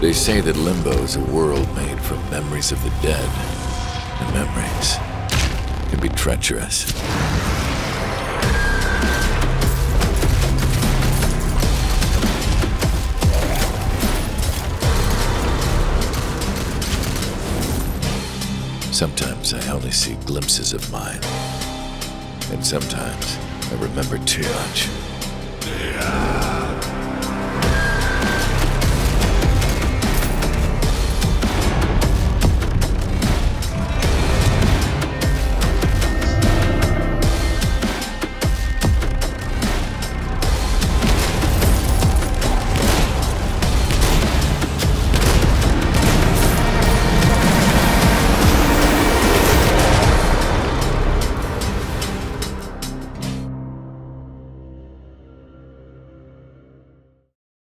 They say that limbo is a world made from memories of the dead, and memories can be treacherous. Sometimes I only see glimpses of mine, and sometimes I remember too much.